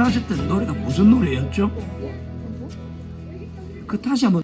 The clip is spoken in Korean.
하셨던 노래가 무슨 노래였죠? 그 다시 한번